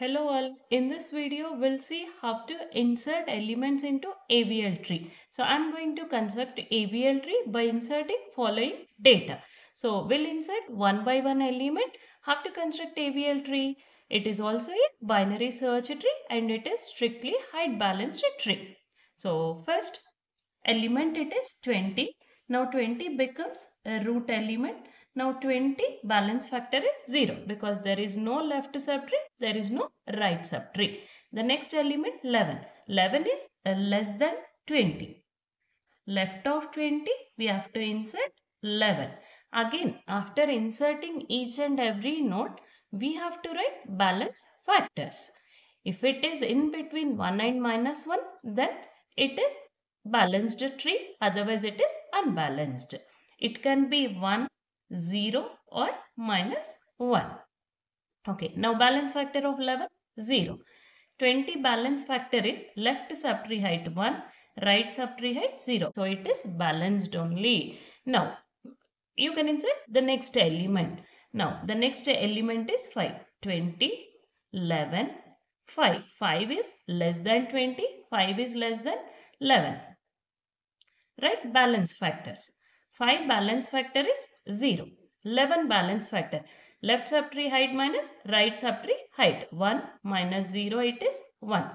Hello all, in this video we'll see how to insert elements into AVL tree. So I'm going to construct AVL tree by inserting following data. So we'll insert one by one element. How to construct AVL tree? It is also a binary search tree and it is strictly height balanced tree. So first element it is 20. Now 20 becomes a root element now 20 balance factor is 0 because there is no left subtree, there is no right subtree. The next element 11. 11 is uh, less than 20. Left of 20 we have to insert 11. Again after inserting each and every node we have to write balance factors. If it is in between 1 and minus 1 then it is balanced tree otherwise it is unbalanced. It can be 1 0 or minus 1. Okay, now balance factor of 11, 0. 20 balance factor is left subtree height 1, right subtree height 0. So it is balanced only. Now, you can insert the next element. Now, the next element is 5. 20, 11, 5. 5 is less than 20, 5 is less than 11. Right? Balance factors. 5 balance factor is 0. 11 balance factor. Left subtree height minus right subtree height. 1 minus 0 it is 1.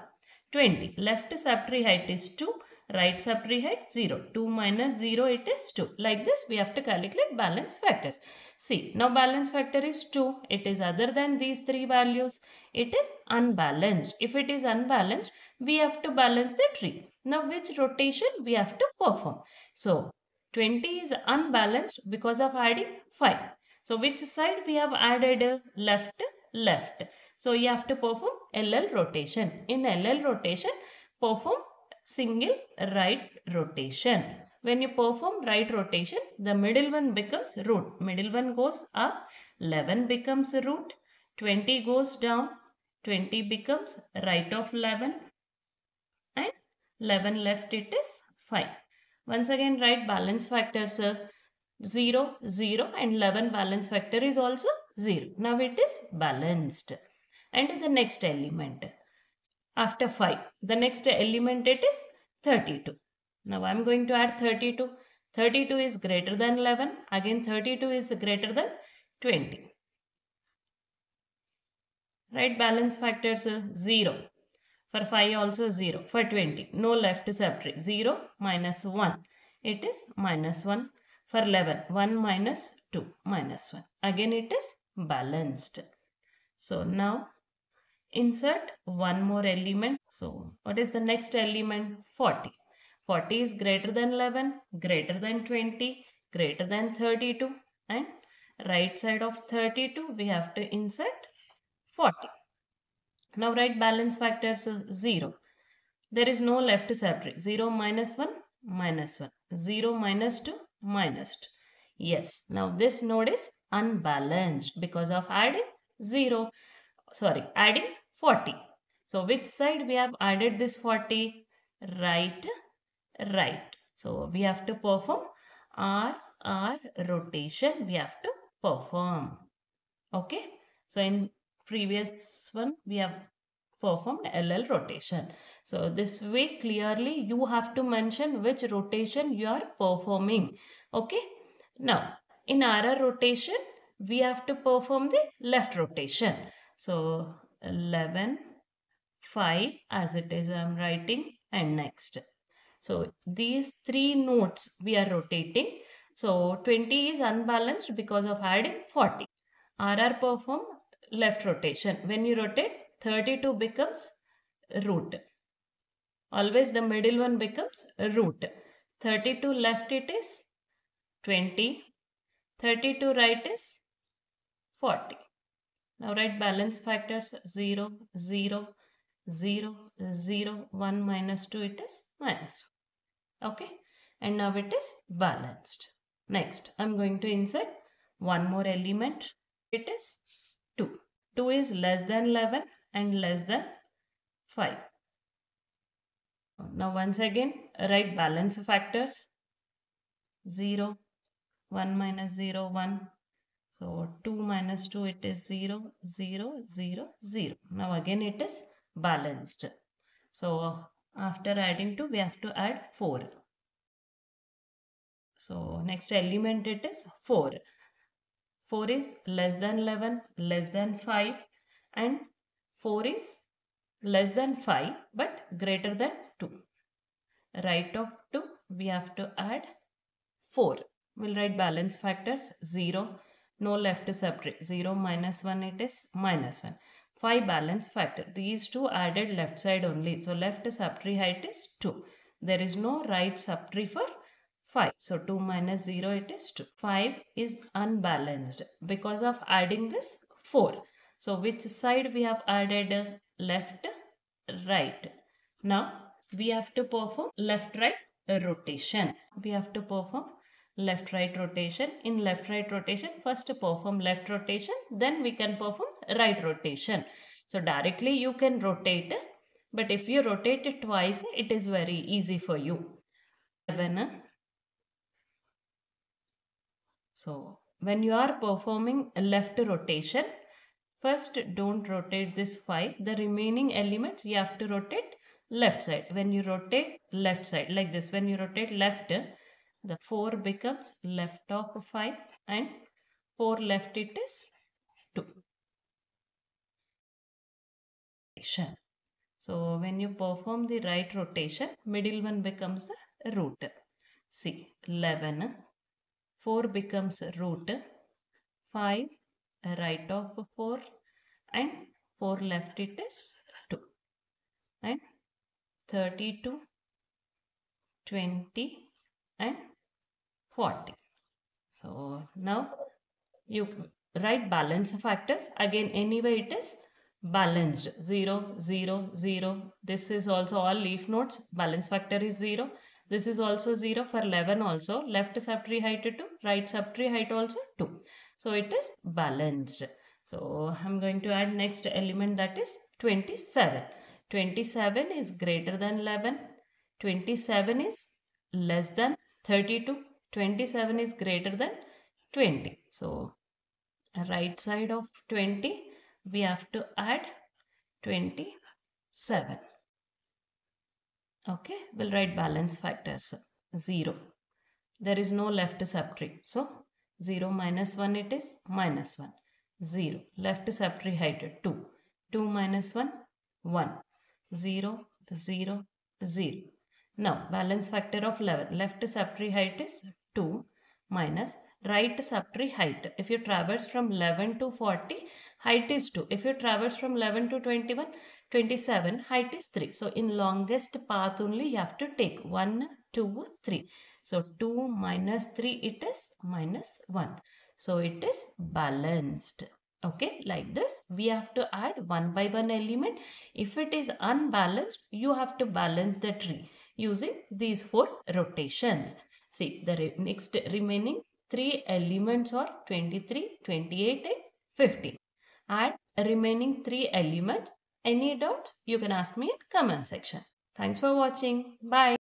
20. Left subtree height is 2. Right subtree height 0. 2 minus 0 it is 2. Like this we have to calculate balance factors. See now balance factor is 2. It is other than these three values. It is unbalanced. If it is unbalanced we have to balance the tree. Now which rotation we have to perform. So 20 is unbalanced because of adding 5. So which side we have added left, left. So you have to perform LL rotation. In LL rotation, perform single right rotation. When you perform right rotation, the middle one becomes root. Middle one goes up, 11 becomes root, 20 goes down, 20 becomes right of 11 and 11 left it is 5. Once again write balance factors uh, 0, 0 and 11 balance factor is also 0. Now it is balanced. And the next element after 5. The next element it is 32. Now I am going to add 32. 32 is greater than 11. Again 32 is greater than 20. Right balance factors uh, 0. For 5 also 0. For 20, no left subtree. 0 minus 1. It is minus 1. For 11, 1 minus 2 minus 1. Again it is balanced. So now insert one more element. So what is the next element? 40. 40 is greater than 11, greater than 20, greater than 32 and right side of 32 we have to insert 40. Now write balance factors 0. There is no left subtree. 0 minus 1 minus 1. 0 minus 2 minus 2. Yes. Now this node is unbalanced because of adding 0. Sorry, adding 40. So which side we have added this 40? Right, right. So we have to perform R, R rotation. We have to perform. Okay. So in previous one we have performed LL rotation. So this way clearly you have to mention which rotation you are performing. Okay. Now in RR rotation we have to perform the left rotation. So 11, 5 as it is I am writing and next. So these three nodes we are rotating. So 20 is unbalanced because of adding 40. RR perform left rotation. When you rotate, 32 becomes root. Always the middle one becomes root. 32 left it is 20. 32 right is 40. Now write balance factors 0, 0, 0, 0, 1 minus 2 it is minus. Okay. And now it is balanced. Next, I'm going to insert one more element. It is 2. 2 is less than 11 and less than 5. Now once again write balance factors 0, 1 minus 0, 1, So 2 minus 2 it is 0, 0, 0, 0. Now again it is balanced. So after adding 2 we have to add 4. So next element it is 4. 4 is less than 11, less than 5 and 4 is less than 5 but greater than 2. Right of 2 we have to add 4. We'll write balance factors 0, no left subtree 0 minus 1 it is minus 1. 5 balance factor. These two added left side only. So left subtree height is 2. There is no right subtree for 5. So 2 minus 0 it is 2. 5 is unbalanced because of adding this 4. So which side we have added left, right. Now we have to perform left, right rotation. We have to perform left right rotation in left right rotation first perform left rotation then we can perform right rotation so directly you can rotate but if you rotate it twice it is very easy for you so when you are performing a left rotation first don't rotate this 5 the remaining elements you have to rotate left side when you rotate left side like this when you rotate left the 4 becomes left of 5 and 4 left it is 2. So when you perform the right rotation, middle one becomes the root. See 11, 4 becomes root, 5 right of 4 and 4 left it is 2 and 32, 20 and 40. So now you write balance factors. Again, anyway it is balanced 0, 0, 0. This is also all leaf nodes. Balance factor is 0. This is also 0 for 11 also. Left subtree height 2, right subtree height also 2. So it is balanced. So I'm going to add next element that is 27. 27 is greater than 11. 27 is less than 32. 27 is greater than 20. So right side of 20 we have to add 27. Okay, we'll write balance factors 0. There is no left subtree. So 0 minus 1 it is minus 1. 0. Left subtree height 2. 2 minus 1 1. 0 0 0. Now balance factor of 11. Left subtree height is 2 minus right subtree height. If you traverse from 11 to 40, height is 2. If you traverse from 11 to 21, 27, height is 3. So in longest path only you have to take 1, 2, 3. So 2 minus 3 it is minus 1. So it is balanced. Okay, like this we have to add one by one element. If it is unbalanced, you have to balance the tree using these four rotations. See, the re next remaining three elements are 23, 28 and 50. Add remaining three elements. Any doubt You can ask me in comment section. Thanks for watching. Bye.